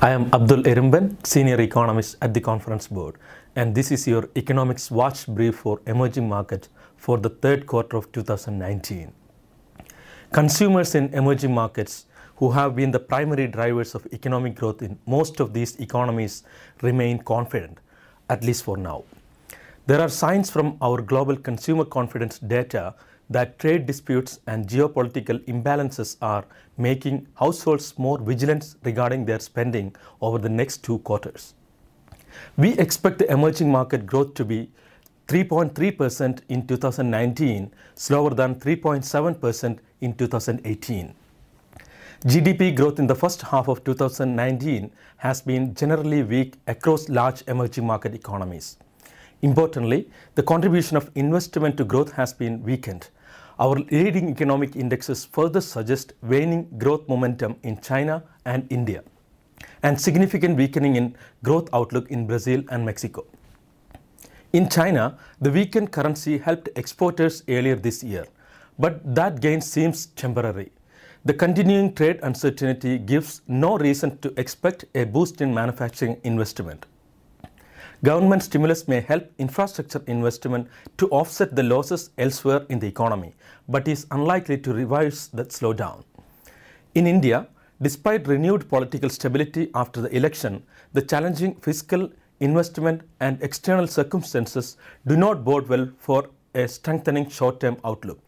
I am Abdul Erumban, Senior Economist at the Conference Board, and this is your Economics Watch Brief for emerging markets for the third quarter of 2019. Consumers in emerging markets, who have been the primary drivers of economic growth in most of these economies, remain confident, at least for now. There are signs from our global consumer confidence data that trade disputes and geopolitical imbalances are making households more vigilant regarding their spending over the next two quarters. We expect the emerging market growth to be 3.3% in 2019, slower than 3.7% in 2018. GDP growth in the first half of 2019 has been generally weak across large emerging market economies. Importantly, the contribution of investment to growth has been weakened. Our leading economic indexes further suggest waning growth momentum in China and India, and significant weakening in growth outlook in Brazil and Mexico. In China, the weakened currency helped exporters earlier this year, but that gain seems temporary. The continuing trade uncertainty gives no reason to expect a boost in manufacturing investment. Government stimulus may help infrastructure investment to offset the losses elsewhere in the economy, but is unlikely to reverse the slowdown. In India, despite renewed political stability after the election, the challenging fiscal, investment, and external circumstances do not bode well for a strengthening short term outlook.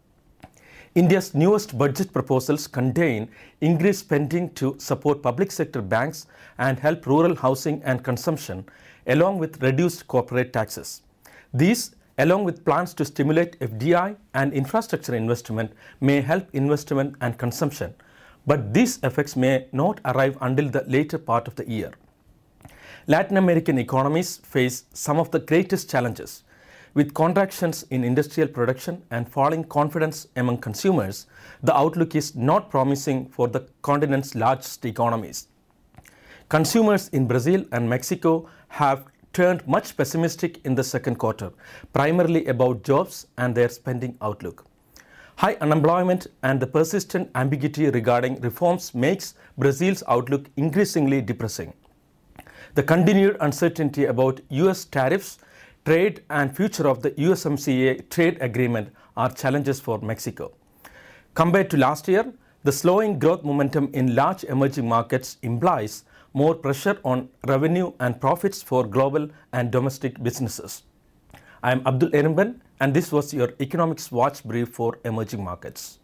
India's newest budget proposals contain increased spending to support public sector banks and help rural housing and consumption, along with reduced corporate taxes. These, along with plans to stimulate FDI and infrastructure investment, may help investment and consumption, but these effects may not arrive until the later part of the year. Latin American economies face some of the greatest challenges with contractions in industrial production and falling confidence among consumers, the outlook is not promising for the continent's largest economies. Consumers in Brazil and Mexico have turned much pessimistic in the second quarter, primarily about jobs and their spending outlook. High unemployment and the persistent ambiguity regarding reforms makes Brazil's outlook increasingly depressing. The continued uncertainty about US tariffs trade and future of the USMCA trade agreement are challenges for Mexico. Compared to last year, the slowing growth momentum in large emerging markets implies more pressure on revenue and profits for global and domestic businesses. I am Abdul Erumban and this was your Economics Watch brief for emerging markets.